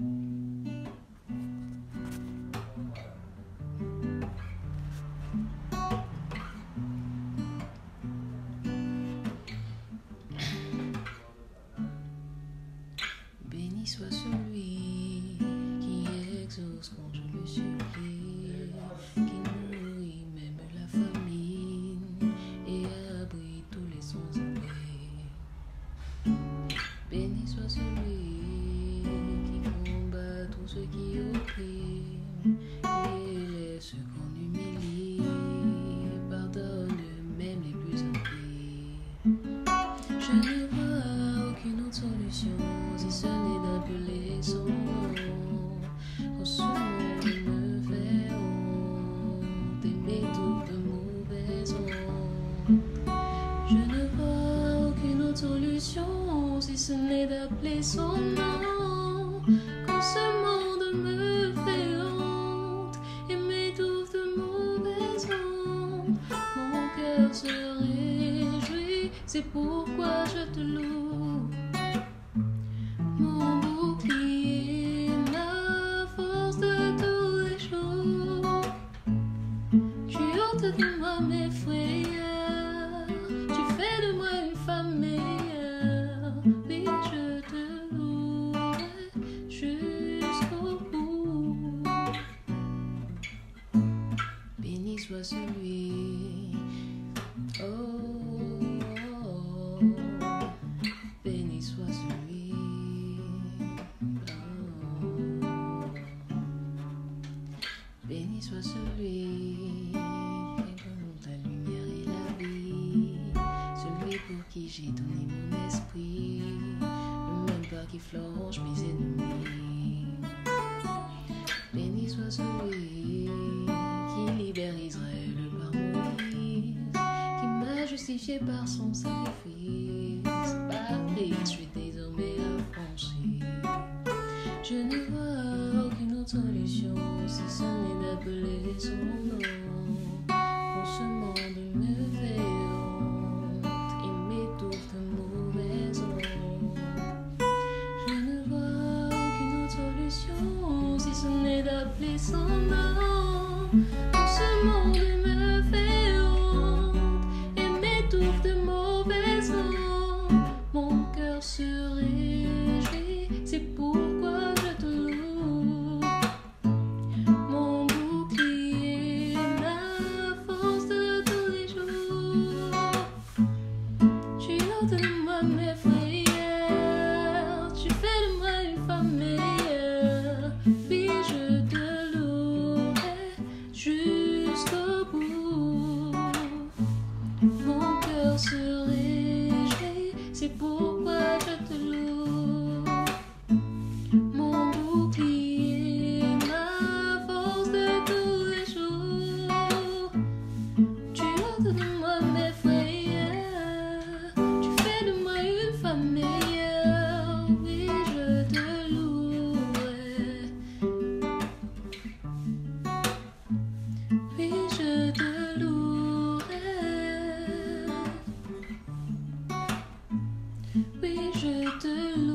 Béni son nom. Quand ce monde me fait honte et m'étouffe de mauvaises. Mon cœur se réjouit, c'est pourquoi je te loue. Béni soit celui qui remonte la lumière et la vie, celui pour qui j'ai donné mon esprit, le même pas qui flanche mes ennemis. Béni soit celui qui libère Israël par qui m'a justifié par son sacrifice. Par je suis désormais affranchi. Je si ce n'est d'appeler son nom. Quand ce monde me fait honte et m'étouffe de mauvaises ondes. Je ne vois aucune autre solution si ce n'est d'appeler son nom. Ce monde Tu fais de moi une femme meilleure. Puis je te louerai jusqu'au bout. Mon cœur se réjouit, c'est pour. Oui, je te